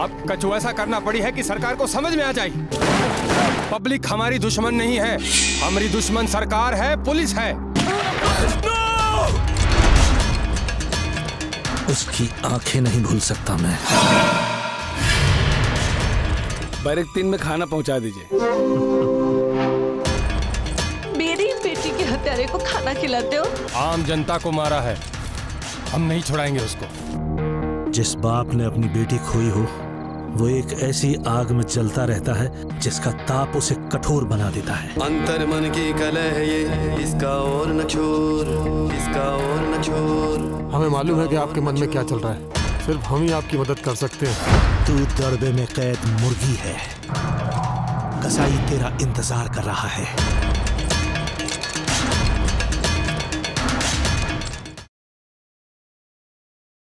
अब कचु ऐसा करना पड़ी है कि सरकार को समझ में आ जाए। पब्लिक हमारी दुश्मन नहीं है। हमारी दुश्मन सरकार है पुलिस है। उसकी आँखें नहीं भूल सकता मैं। बैरक तीन में खाना पहुँचा दीजिए। मेरी बेटी के हत्यारे को खाना खिलाते हो? आम जनता को मारा है। हम नहीं छुड़ाएँगे उसको। जिस बाप ने अपनी बेटी खोई हो वो एक ऐसी आग में जलता रहता है जिसका ताप उसे कठोर बना देता है। अंतर मन की कलह है ये इसका और न छोर इसका और न छोर। हमें मालूम है कि आपके मन में क्या चल रहा है। सिर्फ़ हम ही आपकी मदद कर सकते हैं। तू दड़बे में कैद मुर्गी है। कसाई तेरा इंतज़ार कर रहा है।